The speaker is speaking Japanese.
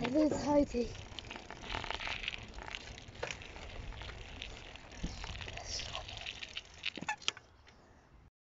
Evet haydi.